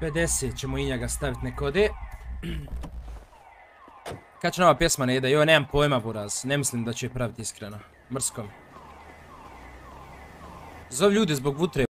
50 ćemo i njega staviti nek ode. Kad će nova pjesma ne ide? Joj, nemam pojma buraz. Ne mislim da će je praviti iskreno. Mrskom. Zov ljudi zbog vutre